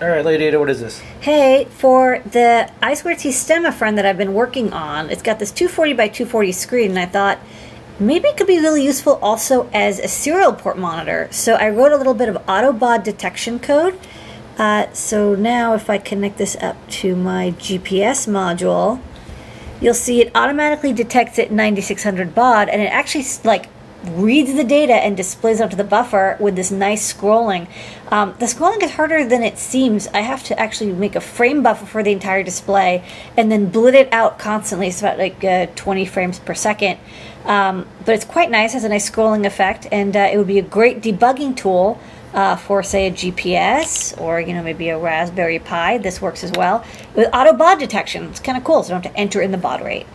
All right, Lady Ada, what is this? Hey, for the I2C Stemma friend that I've been working on, it's got this 240 by 240 screen, and I thought maybe it could be really useful also as a serial port monitor. So I wrote a little bit of autobaud detection code. Uh, so now if I connect this up to my GPS module, you'll see it automatically detects it 9600 baud, and it actually like reads the data and displays onto the buffer with this nice scrolling. Um, the scrolling is harder than it seems. I have to actually make a frame buffer for the entire display and then blit it out constantly. It's about like uh, 20 frames per second. Um, but it's quite nice, has a nice scrolling effect, and uh, it would be a great debugging tool uh, for, say, a GPS or you know maybe a Raspberry Pi. This works as well with auto baud detection. It's kind of cool, so you don't have to enter in the baud rate.